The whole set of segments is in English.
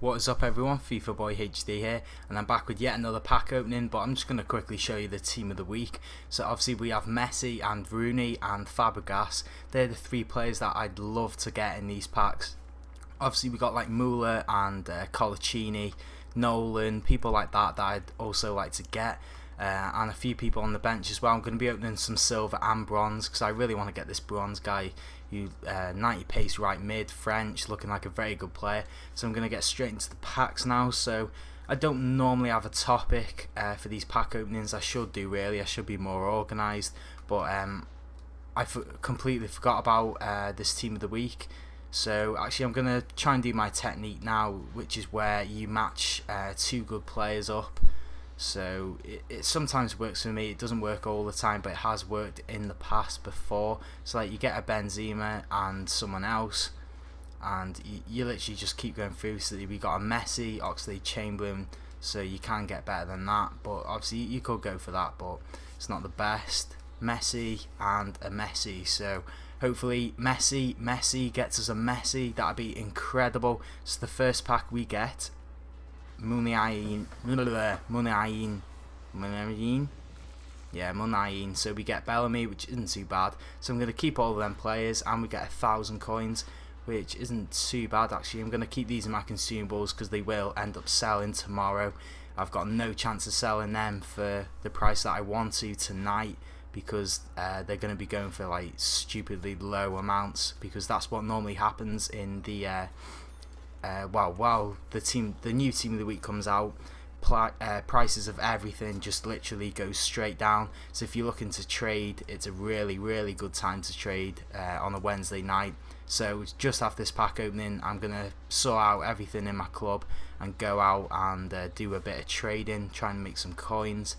What is up everyone, FIFA Boy HD here and I'm back with yet another pack opening but I'm just going to quickly show you the team of the week. So obviously we have Messi and Rooney and Fabregas. They're the three players that I'd love to get in these packs. Obviously we got like Muller and uh, Coloccini, Nolan, people like that that I'd also like to get. Uh, and a few people on the bench as well. I'm going to be opening some silver and bronze because I really want to get this bronze guy who uh, 90 pace right mid French looking like a very good player. So I'm going to get straight into the packs now. So I don't normally have a topic uh, for these pack openings. I should do really. I should be more organised but um, I completely forgot about uh, this team of the week. So actually I'm going to try and do my technique now which is where you match uh, two good players up so it, it, sometimes works for me. It doesn't work all the time but it has worked in the past before. So like you get a Benzema and someone else and you, you literally just keep going through. So we got a Messi Oxlade-Chamberlain so you can get better than that. But obviously you could go for that but it's not the best. Messi and a Messi. So hopefully Messi Messi gets us a Messi. That'd be incredible. So the first pack we get Muniain, Muniain, Muniain, yeah, Muniain. So we get Bellamy, which isn't too bad. So I'm going to keep all of them players, and we get a thousand coins, which isn't too bad actually. I'm going to keep these in my consumables because they will end up selling tomorrow. I've got no chance of selling them for the price that I want to tonight because uh, they're going to be going for like stupidly low amounts because that's what normally happens in the uh, uh, well, while the team, the new team of the week comes out, uh, prices of everything just literally goes straight down. So if you're looking to trade, it's a really, really good time to trade uh, on a Wednesday night. So just after this pack opening, I'm gonna sort out everything in my club and go out and uh, do a bit of trading, try and make some coins.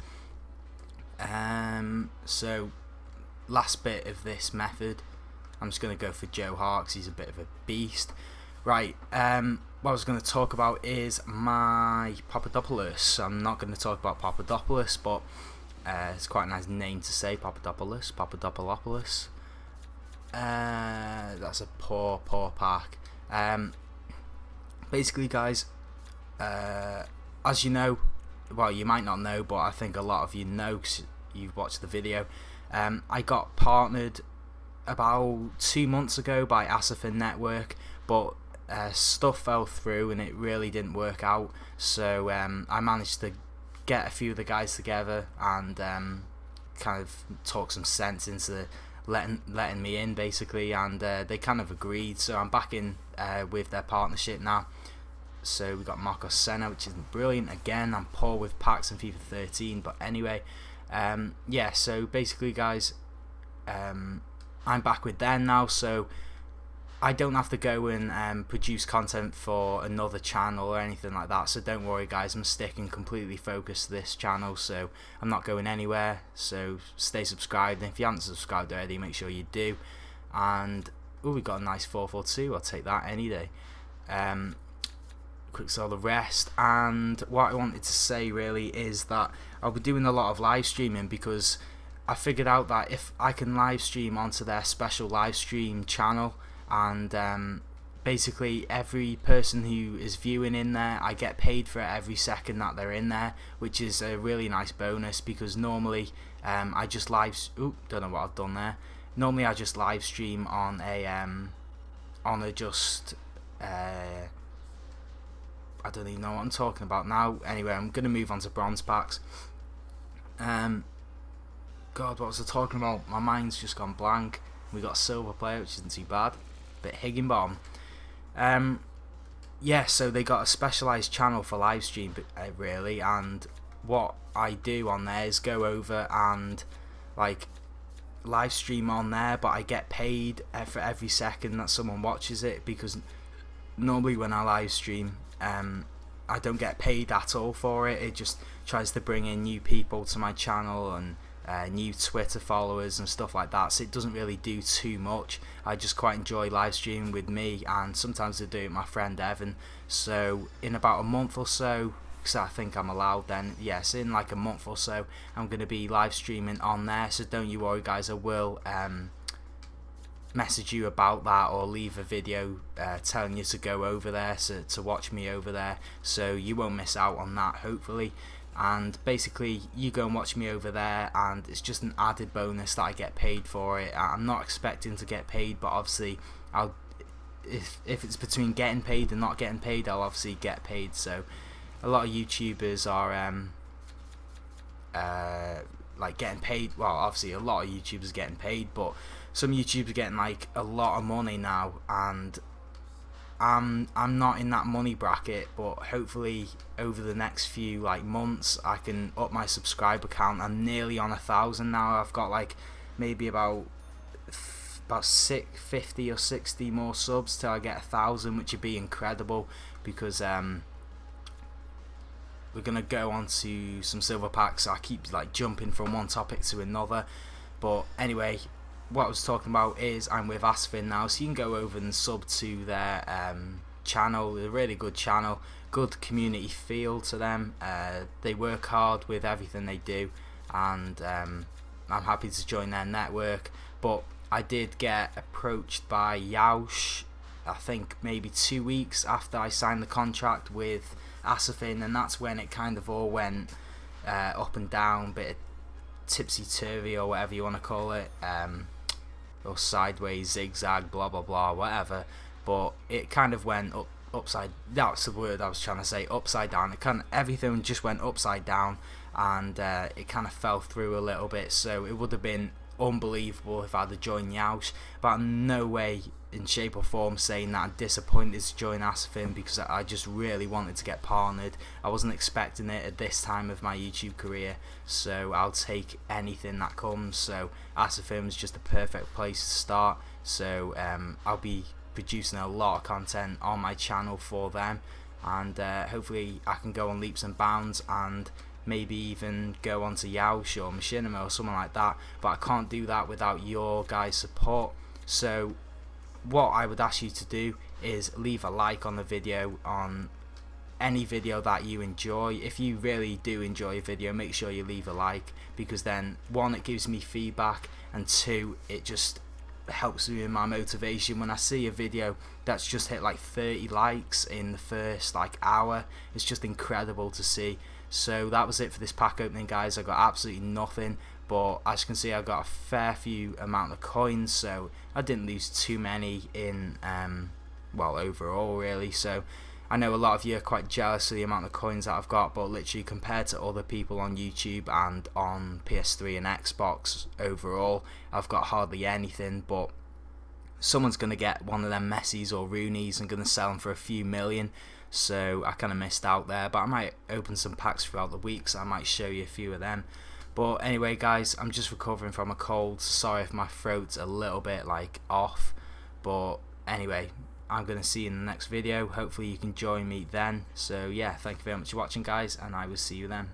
Um, so last bit of this method, I'm just gonna go for Joe Hart. He's a bit of a beast. Right, um, what I was going to talk about is my Papadopoulos. I'm not going to talk about Papadopoulos, but uh, it's quite a nice name to say, Papadopoulos, Papadopoulos. Uh, that's a poor, poor pack. Um, basically, guys, uh, as you know, well, you might not know, but I think a lot of you know because you've watched the video. Um, I got partnered about two months ago by Asafin Network, but uh, stuff fell through and it really didn't work out. So um, I managed to get a few of the guys together and um, kind of talk some sense into letting letting me in basically, and uh, they kind of agreed. So I'm back in uh, with their partnership now. So we got Marcos Senna, which is brilliant. Again, I'm poor with packs in FIFA 13, but anyway, um, yeah. So basically, guys, um, I'm back with them now. So I don't have to go and um, produce content for another channel or anything like that so don't worry guys I'm sticking completely focused to this channel so I'm not going anywhere so stay subscribed and if you haven't subscribed already make sure you do and oh we got a nice 442 I'll take that any day. Um, quick sell the rest and what I wanted to say really is that I'll be doing a lot of live streaming because I figured out that if I can live stream onto their special live stream channel and um, basically every person who is viewing in there I get paid for every second that they're in there which is a really nice bonus because normally um, I just live oop don't know what I've done there. Normally I just live stream on a um, on a just uh, I don't even know what I'm talking about now. Anyway I'm gonna move on to bronze packs. Um, God what was I talking about? My mind's just gone blank. We got silver player which isn't too bad but Higginbotham. Um, yeah, so they got a specialised channel for live stream, uh, really, and what I do on there is go over and like live stream on there, but I get paid for every second that someone watches it because normally when I live stream, um, I don't get paid at all for it. It just tries to bring in new people to my channel and uh, new Twitter followers and stuff like that. So it doesn't really do too much. I just quite enjoy live streaming with me, and sometimes I do it with my friend Evan. So in about a month or so, because I think I'm allowed then, yes, in like a month or so, I'm going to be live streaming on there. So don't you worry, guys. I will. Um, message you about that or leave a video uh, telling you to go over there so, to watch me over there so you won't miss out on that hopefully and basically you go and watch me over there and it's just an added bonus that I get paid for it. I'm not expecting to get paid but obviously I'll if, if it's between getting paid and not getting paid I'll obviously get paid. So a lot of YouTubers are um, uh, like getting paid well obviously a lot of YouTubers getting paid but some YouTubers getting like a lot of money now and I'm I'm not in that money bracket, but hopefully over the next few like months I can up my subscriber count. I'm nearly on a thousand now. I've got like maybe about about six fifty or sixty more subs till I get a thousand, which would be incredible because um we're gonna go on to some silver packs. I keep like jumping from one topic to another, but anyway, what I was talking about is I'm with Asfin now, so you can go over and sub to their um, channel. They're a really good channel, good community feel to them. Uh, they work hard with everything they do, and um, I'm happy to join their network. But I did get approached by Yaush, I think maybe two weeks after I signed the contract with Asafin, and that's when it kind of all went uh, up and down, bit of tipsy turvy or whatever you want to call it. Um, or sideways, zigzag, blah blah blah, whatever. But it kind of went up upside. That's the word I was trying to say. Upside down. It kind of everything just went upside down, and uh, it kind of fell through a little bit. So it would have been unbelievable if I'd have joined Yaush, but I'm no way in shape or form saying that I'm disappointed to join Asafin because I just really wanted to get partnered. I wasn't expecting it at this time of my YouTube career, so I'll take anything that comes. So Asafin is just the perfect place to start. So um, I'll be producing a lot of content on my channel for them, and uh, hopefully I can go on leaps and bounds and maybe even go on to Yaush or Machinima or something like that. But I can't do that without your guys' support. So what I would ask you to do is leave a like on the video on any video that you enjoy if you really do enjoy a video make sure you leave a like because then one it gives me feedback and two it just helps me in my motivation when I see a video that's just hit like 30 likes in the first like hour it's just incredible to see so that was it for this pack opening guys. I got absolutely nothing but as you can see I got a fair few amount of coins so I didn't lose too many in um, well overall really. So I know a lot of you are quite jealous of the amount of coins that I've got but literally compared to other people on YouTube and on PS3 and Xbox overall I've got hardly anything but someone's going to get one of them Messi's or Rooney's and going to sell them for a few million so I kind of missed out there but I might open some packs throughout the week so I might show you a few of them but anyway, guys, I'm just recovering from a cold. Sorry if my throat's a little bit like off. But anyway, I'm going to see you in the next video. Hopefully you can join me then. So yeah, thank you very much for watching, guys, and I will see you then.